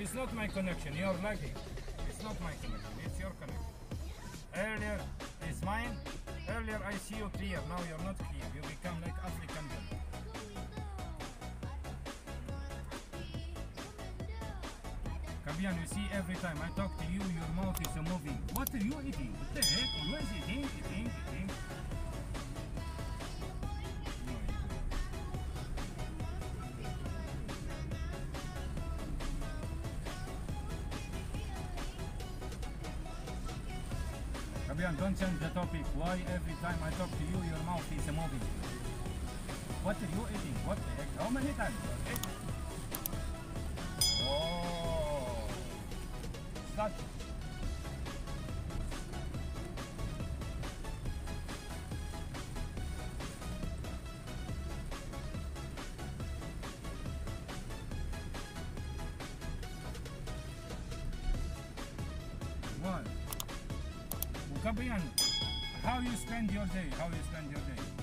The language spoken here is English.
It's not my connection. You're lagging. It's not my connection. It's your connection. Earlier it's mine. Earlier I see you clear. Now you're not clear. You become like African girl. Kabian, you see every time I talk to you, your mouth is moving. What are you eating? Fabian, don't change the topic. Why every time I talk to you, your mouth is moving? What are you eating? What the heck? How many times? Oh. Start. What? Kabian, how you spend your day? How you spend your day?